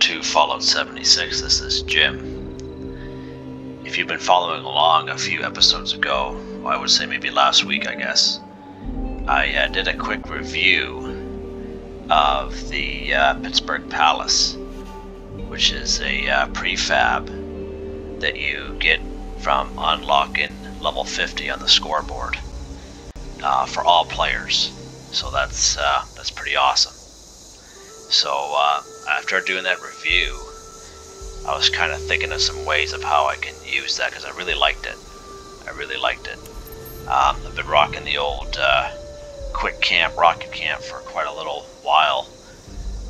to Fallout 76. This is Jim. If you've been following along a few episodes ago, I would say maybe last week, I guess, I uh, did a quick review of the uh, Pittsburgh Palace, which is a uh, prefab that you get from unlocking level 50 on the scoreboard uh, for all players. So that's uh, that's pretty awesome. So uh, after doing that review, I was kind of thinking of some ways of how I can use that because I really liked it. I really liked it. Um, I've been rocking the old uh, quick camp, rocket camp for quite a little while,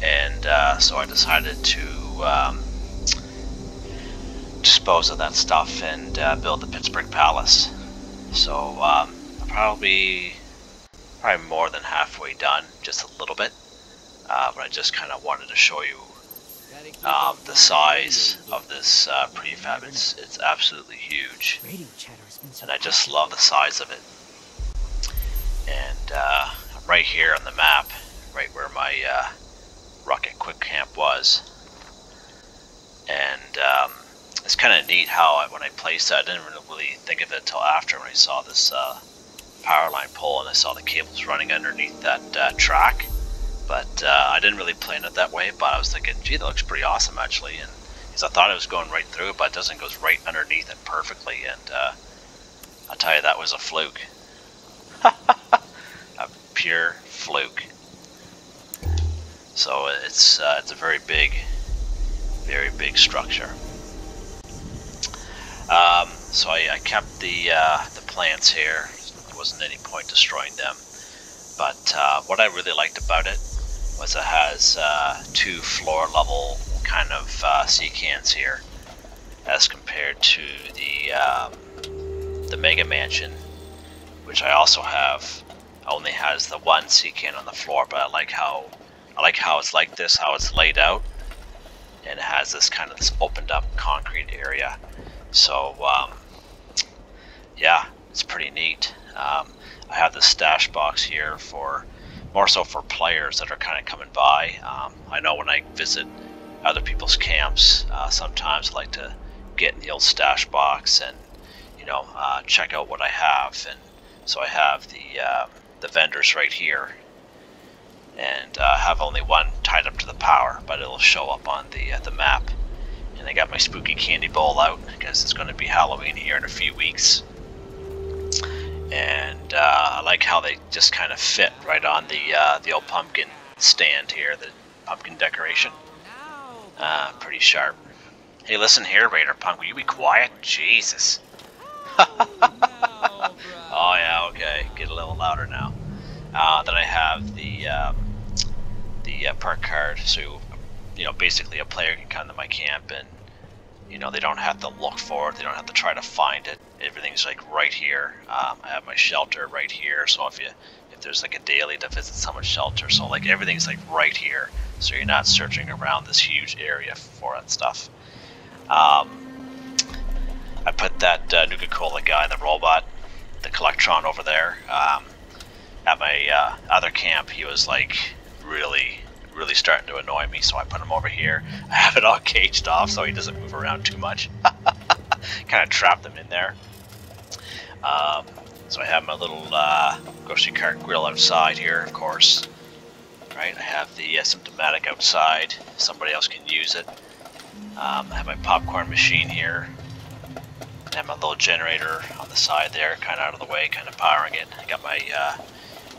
and uh, so I decided to um, dispose of that stuff and uh, build the Pittsburgh Palace. So um, probably probably more than halfway done, just a little bit. Uh, but I just kind of wanted to show you um, the size of this uh, prefab. It's it's absolutely huge, and I just love the size of it. And uh, right here on the map, right where my uh, rocket quick camp was, and um, it's kind of neat how I, when I placed that, I didn't really think of it until after when I saw this uh, power line pole and I saw the cables running underneath that uh, track. But uh, I didn't really plan it that way. But I was thinking, gee, that looks pretty awesome actually. And because I thought it was going right through, but it doesn't. Goes right underneath it perfectly. And uh, I'll tell you, that was a fluke. a pure fluke. So it's uh, it's a very big, very big structure. Um, so I, I, kept the uh, the plants here. There wasn't any point destroying them. But uh, what I really liked about it was it has uh, two floor level kind of uh, sea cans here, as compared to the um, the Mega Mansion, which I also have. Only has the one sea can on the floor, but I like how I like how it's like this, how it's laid out, and it has this kind of this opened up concrete area. So um, yeah, it's pretty neat. Um, I have the stash box here for more so for players that are kind of coming by. Um, I know when I visit other people's camps, uh, sometimes I like to get in the old stash box and you know uh, check out what I have. And so I have the uh, the vendors right here, and uh, have only one tied up to the power, but it'll show up on the uh, the map. And I got my spooky candy bowl out because it's going to be Halloween here in a few weeks and uh, I like how they just kind of fit right on the uh, the old pumpkin stand here, the pumpkin decoration. Uh, pretty sharp. Hey, listen here, Raider Punk. Will you be quiet? Jesus. oh yeah, okay. Get a little louder now. Uh, then I have the um, the uh, perk card, so you know basically a player can come to my camp and you know they don't have to look for it they don't have to try to find it. Everything's like right here. Um, I have my shelter right here so if you if there's like a daily to visit someone's shelter. So like everything's like right here. So you're not searching around this huge area for that stuff. Um, I put that uh, Nuka-Cola guy the robot the Collectron over there um, at my uh, other camp. He was like really really starting to annoy me, so I put him over here. I have it all caged off so he doesn't move around too much. kind of trap them in there. Um, so I have my little uh, grocery cart grill outside here, of course. Right, I have the asymptomatic outside. Somebody else can use it. Um, I have my popcorn machine here. I have my little generator on the side there, kind of out of the way, kind of powering it. I got my uh,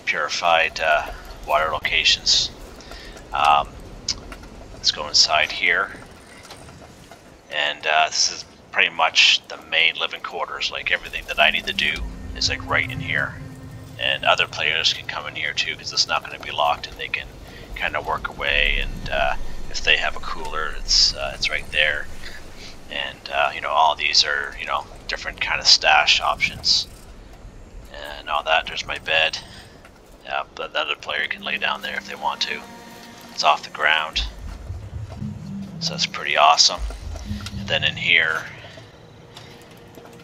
purified uh, water locations um, let's go inside here. And uh, this is pretty much the main living quarters. Like everything that I need to do is like right in here. And other players can come in here too because it's not going to be locked and they can kind of work away. And uh, if they have a cooler, it's uh, it's right there. And uh, you know all these are you know different kind of stash options and all that. There's my bed. Yeah, but the other player can lay down there if they want to. Off the ground. So that's pretty awesome. And then in here,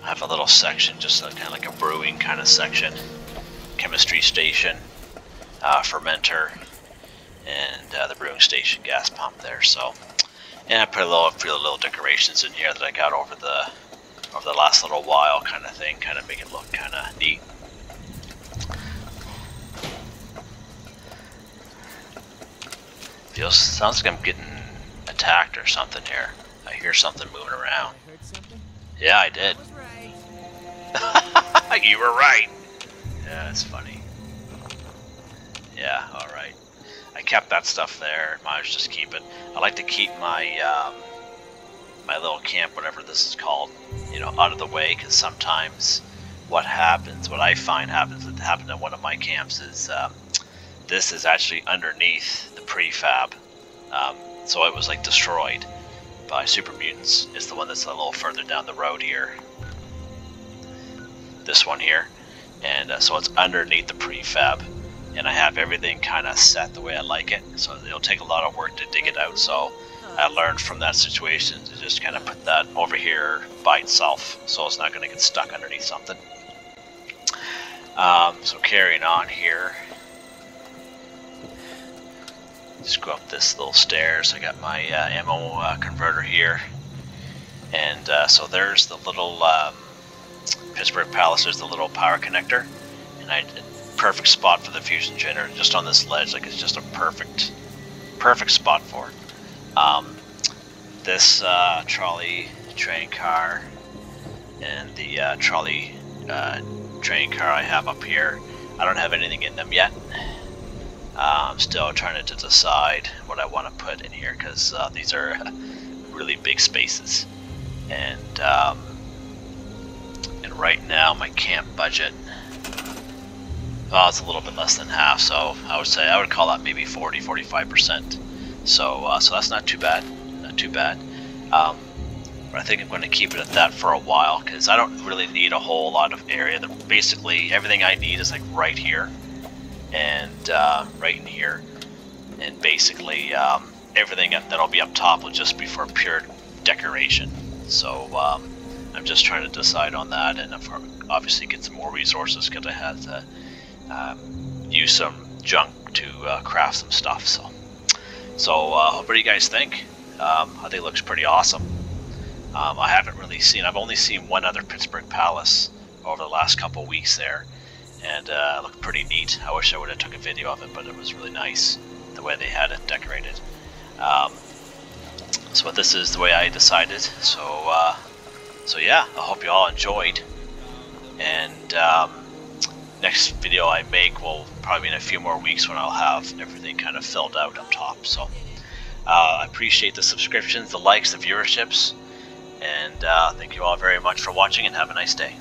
I have a little section, just a, kind of like a brewing kind of section. Chemistry station, uh, fermenter, and uh, the brewing station gas pump there. So And I put a little, few little decorations in here that I got over the over the last little while, kind of thing, kind of make it look kind of neat. Feels sounds like I'm getting attacked or something here. I hear something moving around. Yeah, I did. you were right. Yeah, that's funny. Yeah, alright. I kept that stuff there. Might as just keep it. I like to keep my um, my little camp, whatever this is called, you know, out of the way because sometimes what happens, what I find happens, that happened at one of my camps is um, this is actually underneath the prefab. Um, so it was like destroyed by super mutants. It's the one that's a little further down the road here. This one here. And uh, so it's underneath the prefab. And I have everything kind of set the way I like it. So it'll take a lot of work to dig it out. So I learned from that situation to just kind of put that over here by itself. So it's not going to get stuck underneath something. Um, so carrying on here. Just go up this little stairs. I got my uh, ammo uh, converter here. And uh, so there's the little um, Pittsburgh Palace. There's the little power connector. And I perfect spot for the fusion generator just on this ledge. Like it's just a perfect, perfect spot for it. Um, this uh, trolley train car and the uh, trolley uh, train car I have up here, I don't have anything in them yet. Uh, I'm still trying to decide what I want to put in here because uh, these are really big spaces. And um, and right now my camp budget, well, it's a little bit less than half. So I would say I would call that maybe 40, 45 percent. So uh, so that's not too bad, not too bad. Um, but I think I'm going to keep it at that for a while because I don't really need a whole lot of area. Basically, everything I need is like right here and uh, right in here. And basically, um, everything that'll be up top will just be for pure decoration. So um, I'm just trying to decide on that, and obviously get some more resources because I had to um, use some junk to uh, craft some stuff. So, so uh, what do you guys think? Um, I think it looks pretty awesome. Um, I haven't really seen. I've only seen one other Pittsburgh Palace over the last couple weeks there, and uh, looked pretty neat. I wish I would have took a video of it, but it was really nice the way they had it decorated. Um, so this is the way I decided. So uh, so yeah, I hope you all enjoyed. And um, next video I make will probably in a few more weeks when I'll have everything kind of filled out up top. So uh, I appreciate the subscriptions, the likes, the viewerships, and uh, thank you all very much for watching and have a nice day.